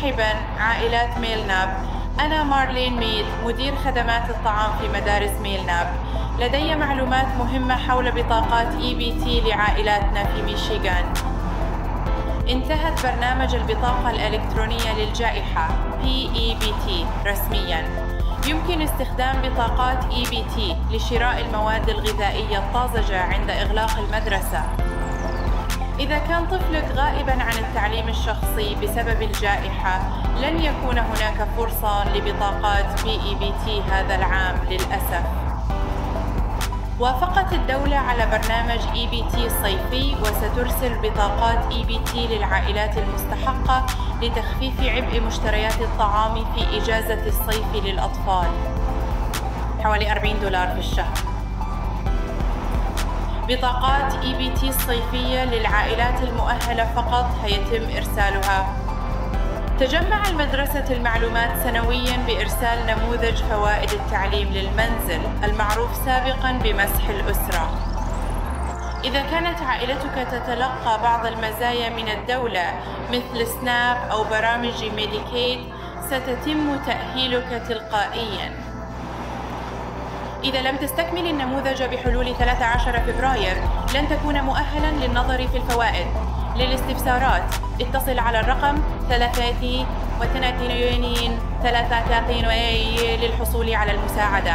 مرحبا عائلات ميلناب. أنا مارلين ميد مدير خدمات الطعام في مدارس ميلناب. لدي معلومات مهمة حول بطاقات EBT لعائلاتنا في ميشيغان. انتهت برنامج البطاقة الإلكترونية للجائحة PEBT رسمياً. يمكن استخدام بطاقات EBT لشراء المواد الغذائية الطازجة عند إغلاق المدرسة. إذا كان طفلك غائبا عن التعليم الشخصي بسبب الجائحة لن يكون هناك فرصة لبطاقات PEBT هذا العام للأسف. وافقت الدولة على برنامج EBT صيفي وسترسل بطاقات EBT للعائلات المستحقة لتخفيف عبء مشتريات الطعام في إجازة الصيف للأطفال. حوالي 40 دولار في الشهر. بطاقات EBT الصيفية للعائلات المؤهلة فقط هيتم إرسالها. تجمع المدرسة المعلومات سنويا بإرسال نموذج فوائد التعليم للمنزل المعروف سابقا بمسح الأسرة. إذا كانت عائلتك تتلقى بعض المزايا من الدولة مثل سناب أو برامج ميديكيد ستتم تأهيلك تلقائيا. إذا لم تستكمل النموذج بحلول 13 فبراير لن تكون مؤهلا للنظر في الفوائد. للاستفسارات اتصل على الرقم 33 32 33 للحصول على المساعدة.